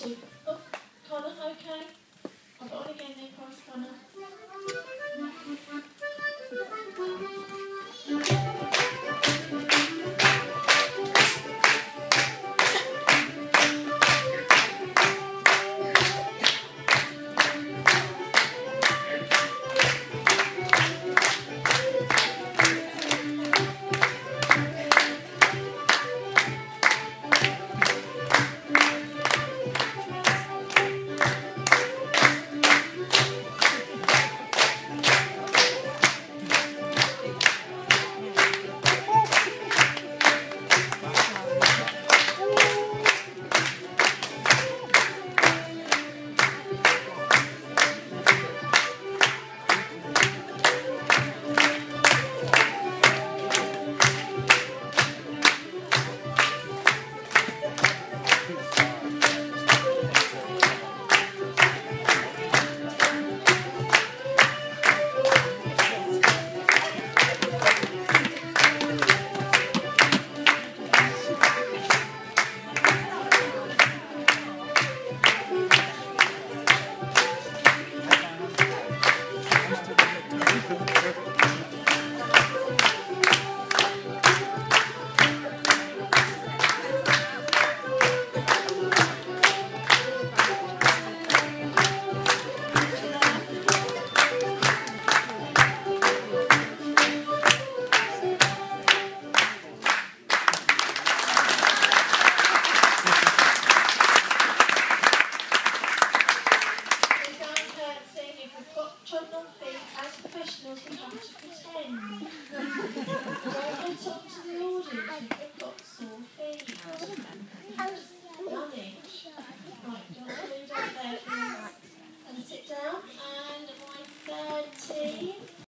actually. Oh, okay. I'll put on again. Gracias. have got to not be as professionals we have to pretend.